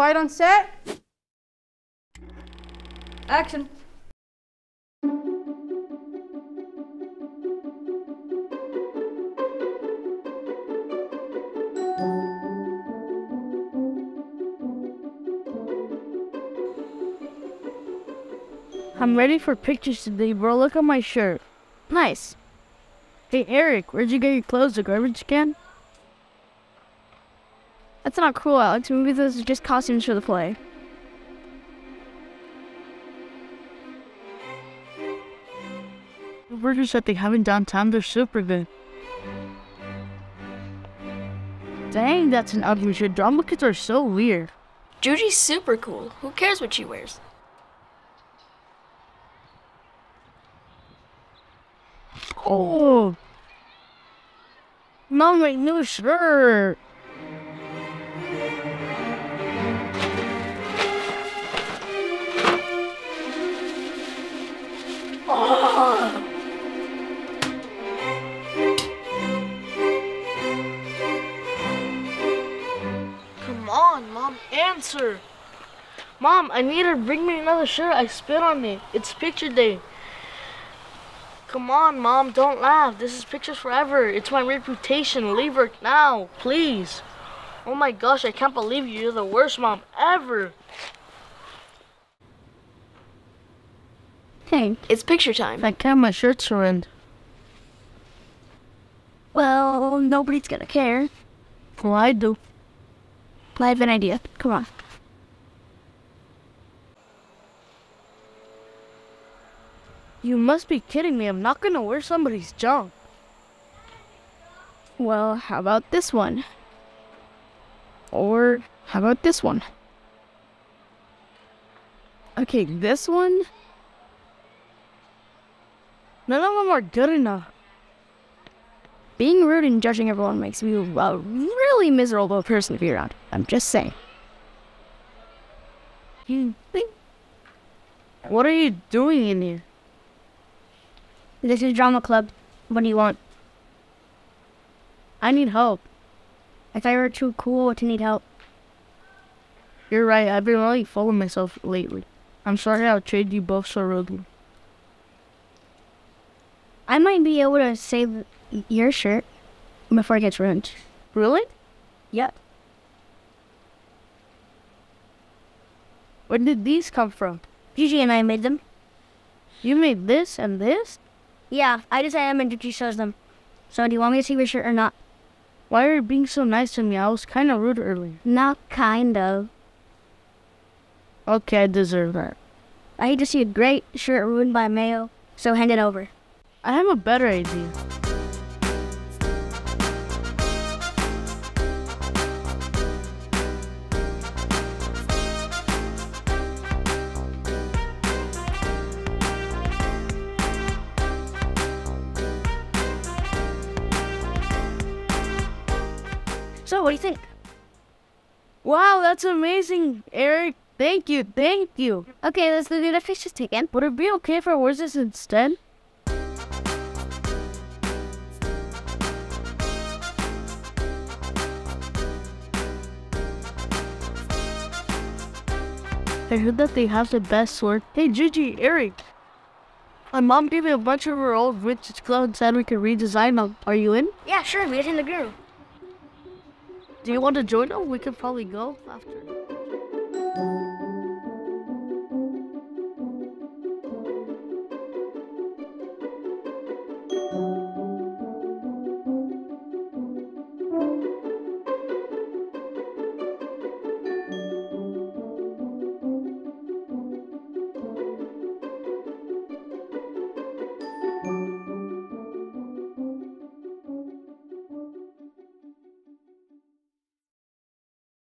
Quiet on set. Action. I'm ready for pictures today, bro. Look at my shirt. Nice. Hey, Eric, where'd you get your clothes? The garbage can? That's not cool, Alex. Maybe those are just costumes for the play. The burgers that they have in downtown, they're super good. Dang, that's an ugly shirt. Drama kids are so weird. Juji's super cool. Who cares what she wears? Oh. Mom, my new shirt. Answer. Mom, I need her to bring me another shirt. I spit on it. It's picture day. Come on, Mom, don't laugh. This is Pictures Forever. It's my reputation. Leave her now, please. Oh my gosh, I can't believe you. You're the worst mom ever. Hey, It's picture time. I can't, my shirt's ruined. well, nobody's gonna care. Well, I do. I have an idea. Come on. You must be kidding me. I'm not gonna wear somebody's junk. Well, how about this one? Or how about this one? Okay, this one? None of them are good enough. Being rude and judging everyone makes me a really miserable person to be around. I'm just saying. You think? What are you doing in here? This is drama club. What do you want? I need help. I thought you were too cool to need help. You're right. I've been really full of myself lately. I'm sorry I treated you both so rudely. I might be able to save your shirt before it gets ruined. Really? Yep. Where did these come from? Gigi and I made them. You made this and this? Yeah, I designed them and Gigi shows them. So do you want me to save your shirt or not? Why are you being so nice to me? I was kind of rude earlier. Not kind of. Okay, I deserve that. I hate to see a great shirt ruined by mayo, so hand it over. I have a better idea. So what do you think? Wow, that's amazing, Eric. Thank you, thank you. Okay, let's do the fishes again. Would it be okay if I this instead? I heard that they have the best sword. Hey, Gigi, Eric. My mom gave me a bunch of her old vintage clothes and said we could redesign them. Are you in? Yeah, sure, us in the groove. Do you want to join them? We could probably go after.